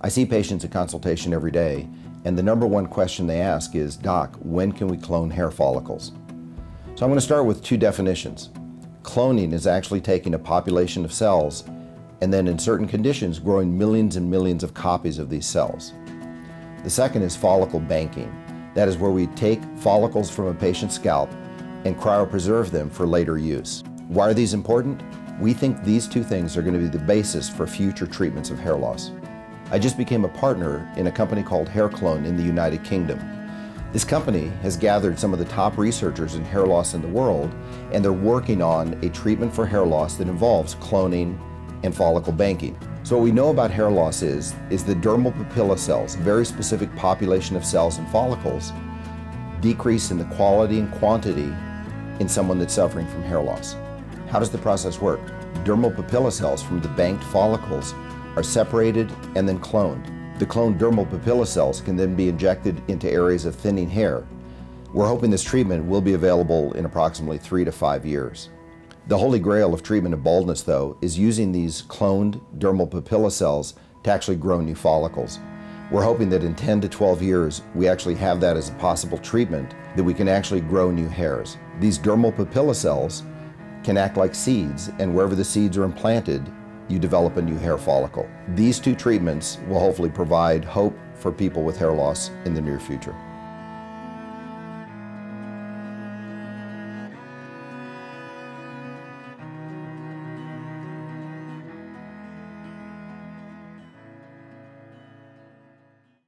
I see patients in consultation every day, and the number one question they ask is, Doc, when can we clone hair follicles? So I'm going to start with two definitions. Cloning is actually taking a population of cells and then in certain conditions growing millions and millions of copies of these cells. The second is follicle banking. That is where we take follicles from a patient's scalp and cryopreserve them for later use. Why are these important? We think these two things are going to be the basis for future treatments of hair loss. I just became a partner in a company called HairClone in the United Kingdom. This company has gathered some of the top researchers in hair loss in the world, and they're working on a treatment for hair loss that involves cloning and follicle banking. So what we know about hair loss is, is the dermal papilla cells, a very specific population of cells and follicles, decrease in the quality and quantity in someone that's suffering from hair loss. How does the process work? Dermal papilla cells from the banked follicles are separated and then cloned. The cloned dermal papilla cells can then be injected into areas of thinning hair. We're hoping this treatment will be available in approximately three to five years. The holy grail of treatment of baldness, though, is using these cloned dermal papilla cells to actually grow new follicles. We're hoping that in 10 to 12 years, we actually have that as a possible treatment, that we can actually grow new hairs. These dermal papilla cells can act like seeds, and wherever the seeds are implanted, you develop a new hair follicle. These two treatments will hopefully provide hope for people with hair loss in the near future.